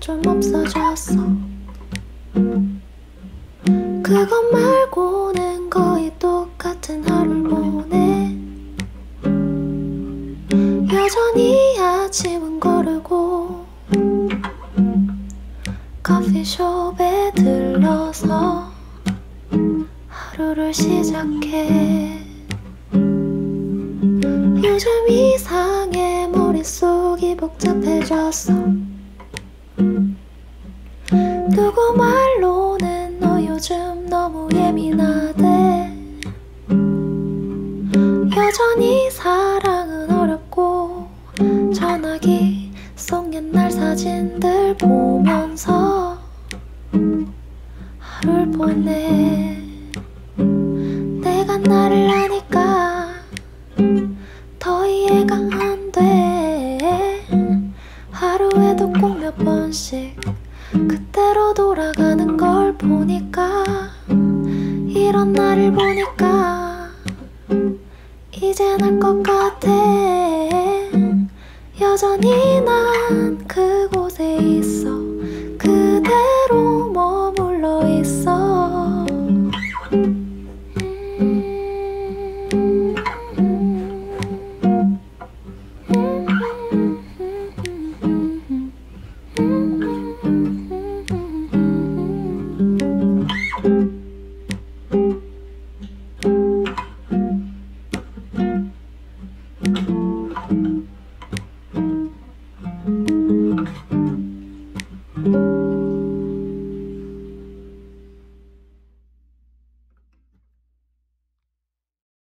좀 없어졌어. 그것 말고는 거의 똑같은 하루를 보내. 여전히 아침은 거르고 커피숍에 들러서 하루를 시작해. 요즘 이상 복잡해졌어. 누구 말로는 너 요즘 너무 예민하대. 여전히 사랑은 어렵고 전화기 속 옛날 사진들 보면서 하루를 보내 꼭 몇 번씩 그때로 돌아가는 걸 보니까 이런 나를 보니까 이젠 알 것 같아. 여전히 난